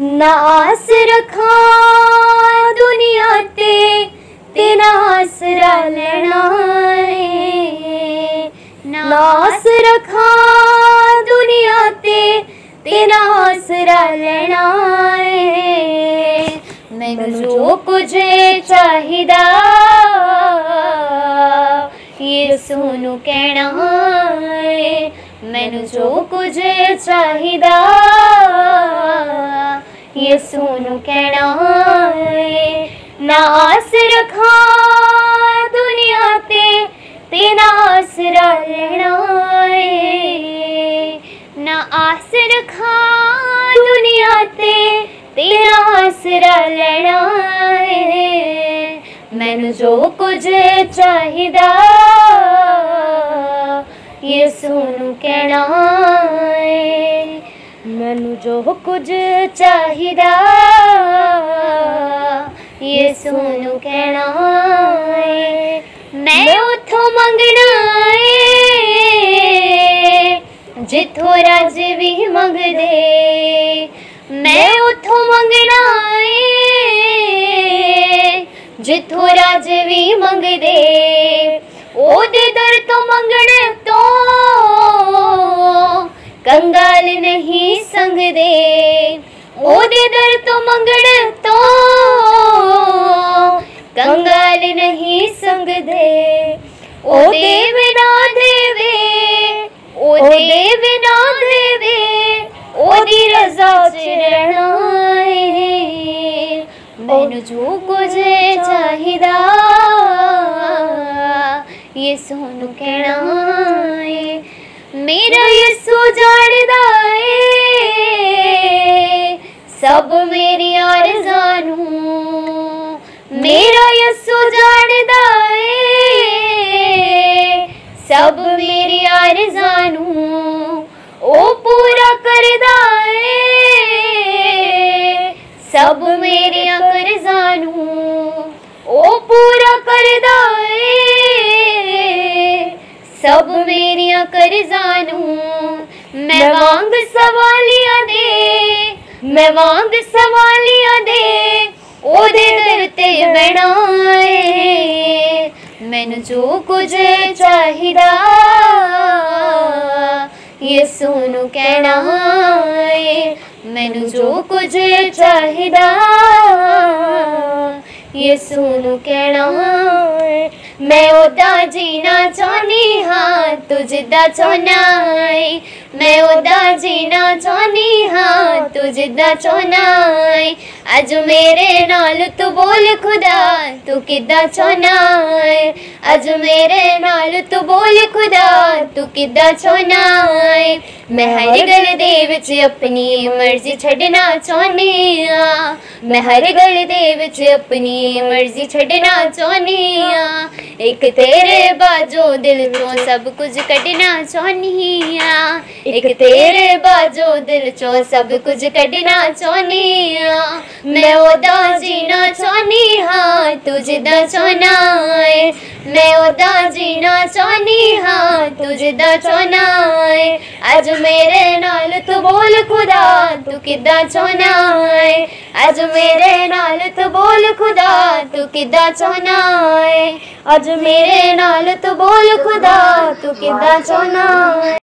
नास आस रखा दुनिया ते तेरा आसरा लेना ना रखा दुनिया ते तेरा आसरा लेना मैनू जो कुछ चाहिदा ये सोनू कहना मैनू जो कुछ चाहिदा। ये सोनू कहना ना आस रखा दुनिया ते ते ना आसरा लेना ना आस रखा दुनिया ते तेरा आसरा लेना मैनू जो कुछ चाहिदा, ये सोनू कहना ਮੈਨੂੰ ਜੋ ਕੁਝ ਚਾਹੀਦਾ ਯਿਸੂ ਨੂੰ ਕਹਿਣਾ ਏ ਮੈਂ ਉਥੋਂ ਮੰਗਣਾ ਏ ਜਿੱਥੋਂ ਰੱਜ ਵੀ ਮੰਗਦੇ ਮੈਂ ਉਥੋਂ ਮੰਗਣਾ ਏ ਜਿੱਥੋਂ ਰਾਜ ਵੀ ਮੰਗਦੇ ਉਹਦੇ ਦਰ ਤੋਂ ਮੰਗਣ कंगाल नहीं संग दे। ओदे दर तो मंगड़ तो। कंगाल नहीं संग दे। ओ देव ना देवे ओ देव ना देवे ओदी रजा चरणाए मैनू जो कुछ चाहिदा ये सोनू कहना है मेरा ਜਾਣਦਾ ਏ। ਸਭ ਮੇਰੀਆਂ ਅਰਜ਼ਾਂ ਨੂੰ ਮੇਰਾ ਯਿਸੂ ਜਾਣਦਾ ਏ। ਸਭ ਮੇਰੀ ਅਰਜ਼ਾਂ ਨੂੰ ਉਹ ਪੂਰਾ ਕਰਦਾ ਏ। ਸਭ ਮੇਰੀਆਂ ਕਰਜ਼ਾਂ ਨੂੰ ਉਹ ਪੂਰਾ ਕਰਦਾ ਏ। ਸਭ ਮੇਰੀਆਂ ਕਰਜ਼ਾਂ ਨੂੰ ਮੈਂ ਵਾਂਗ ਸਵਾਲੀਆਂ ਦੇ ਮੈਂ ਵਾਂਗ ਸਵਾਲੀਆਂ ਦੇ ਉਹਦੇ ਦਰ ਤੇ ਬਹਿਣਾ ਏ। ਮੈਨੂੰ ਜੋ ਕੁਝ ਚਾਹੀਦਾ ਯਿਸੂ ਨੂੰ ਕਹਿਣਾ ਏ। ਮੈਨੂੰ ਜੋ ਕੁਝ ਚਾਹੀਦਾ ये सोनू कहना मैं ओदा जीना चाहनी हाँ तुझदा चोना मैं ओदा जीना चाहनी हाँ तुझदा चोना ਅੱਜ ਮੇਰੇ ਨਾਲ ਤੂੰ ਬੋਲ ਖੁਦਾ ਤੂੰ ਕਿੱਦਾਂ ਚਾਹਨਾ ਏ ਅੱਜ ਮੇਰੇ ਨਾਲ ਤੂੰ ਬੋਲ ਖੁਦਾ ਤੂੰ ਕਿੱਦਾਂ ਚਾਹਨਾ ਏ ਮੈਂ ਹਰ ਗੱਲ ਦੇ ਵਿੱਚ ਆਪਣੀ ਮਰਜ਼ੀ ਛੱਡਣਾ ਚਾਹੁੰਦੀ ਆ ਮੈਂ ਹਰ ਗੱਲ ਦੇ ਵਿੱਚ ਆਪਣੀ ਮਰਜ਼ੀ ਛੱਡਣਾ ਚਾਹੁੰਦੀ ਆ ਇੱਕ ਤੇਰੇ ਬਾਝੋਂ ਦਿਲ ਚੋਂ ਸਭ ਕੁਝ ਕੱਢਣਾ ਚਾਹੁੰਦੀ ਆ ਇੱਕ ਤੇਰੇ ਬਾਝੋਂ ਦਿਲ ਚੋਂ ਸਭ ਕੁਝ ਕੱਢਣਾ ਚਾਹੁੰਦੀ ਆ મેઓ દાજીનો છો નિહા તુજ દસો નાય મેઓ દાજીનો છો નિહા તુજ દસો નાય આજ મેરે નાલ તુ બોલ ખુદા તુ કિદા છો નાય આજ મેરે નાલ તુ બોલ ખુદા તુ કિદા છો નાય આજ મેરે નાલ તુ બોલ ખુદા તુ કિદા છો નાય